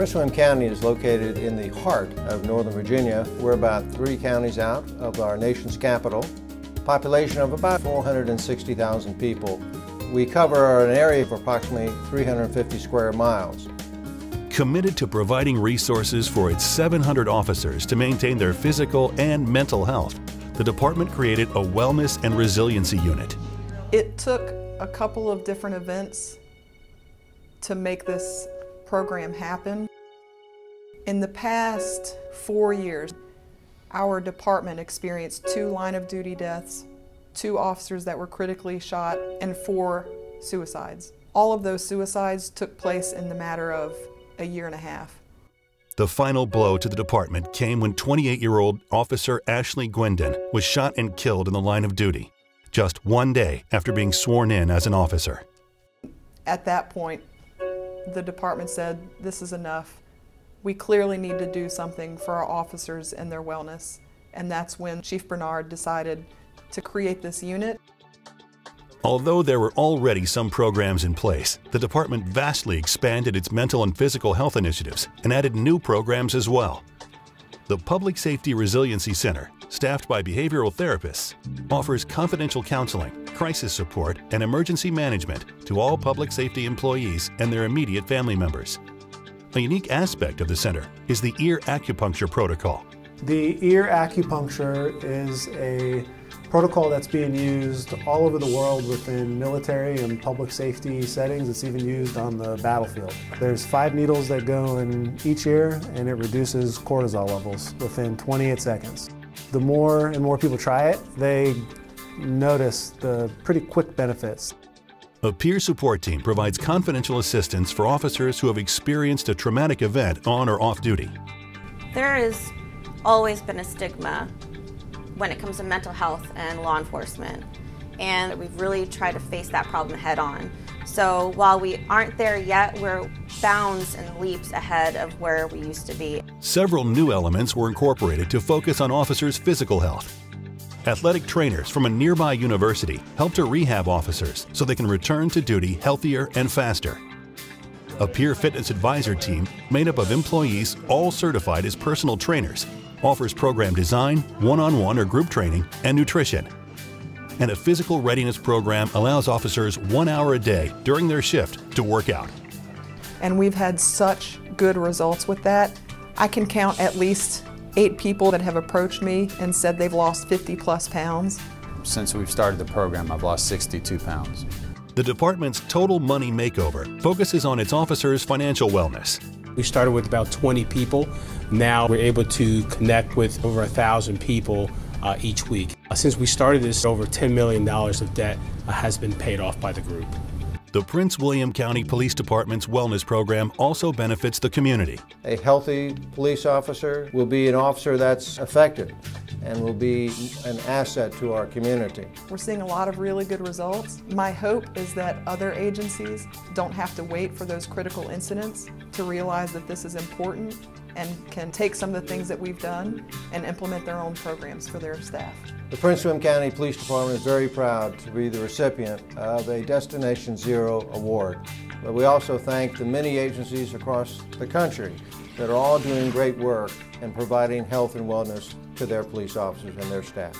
Prince William County is located in the heart of Northern Virginia. We're about three counties out of our nation's capital. Population of about 460,000 people. We cover an area of approximately 350 square miles. Committed to providing resources for its 700 officers to maintain their physical and mental health, the department created a Wellness and Resiliency Unit. It took a couple of different events to make this program happen. In the past four years, our department experienced two line of duty deaths, two officers that were critically shot, and four suicides. All of those suicides took place in the matter of a year and a half. The final blow to the department came when 28-year-old Officer Ashley Guindon was shot and killed in the line of duty, just one day after being sworn in as an officer. At that point, the department said, this is enough. We clearly need to do something for our officers and their wellness. And that's when Chief Barnard decided to create this unit. Although there were already some programs in place, the department vastly expanded its mental and physical health initiatives and added new programs as well. The Public Safety Resiliency Center, staffed by behavioral therapists, offers confidential counseling, crisis support, and emergency management to all public safety employees and their immediate family members. A unique aspect of the center is the ear acupuncture protocol. The ear acupuncture is a protocol that's being used all over the world within military and public safety settings. It's even used on the battlefield. There's five needles that go in each ear and it reduces cortisol levels within 28 seconds. The more and more people try it, they notice the pretty quick benefits. A peer support team provides confidential assistance for officers who have experienced a traumatic event on or off duty. There has always been a stigma when it comes to mental health and law enforcement. And we've really tried to face that problem head on. So while we aren't there yet, we're bounds and leaps ahead of where we used to be. Several new elements were incorporated to focus on officers' physical health. Athletic trainers from a nearby university help to rehab officers so they can return to duty healthier and faster. A peer fitness advisor team made up of employees all certified as personal trainers offers program design, one-on-one or group training, and nutrition. And a physical readiness program allows officers one hour a day during their shift to work out. And we've had such good results with that. I can count at least eight people that have approached me and said they've lost 50 plus pounds. Since we've started the program, I've lost 62 pounds. The department's Total Money Makeover focuses on its officers' financial wellness. We started with about 20 people. Now we're able to connect with over a thousand people uh, each week. Uh, since we started this, over $10 million of debt uh, has been paid off by the group. The Prince William County Police Department's wellness program also benefits the community. A healthy police officer will be an officer that's effective and will be an asset to our community. We're seeing a lot of really good results. My hope is that other agencies don't have to wait for those critical incidents to realize that this is important and can take some of the things that we've done and implement their own programs for their staff. The Prince William County Police Department is very proud to be the recipient of a Destination Zero award. But we also thank the many agencies across the country that are all doing great work and providing health and wellness to their police officers and their staff.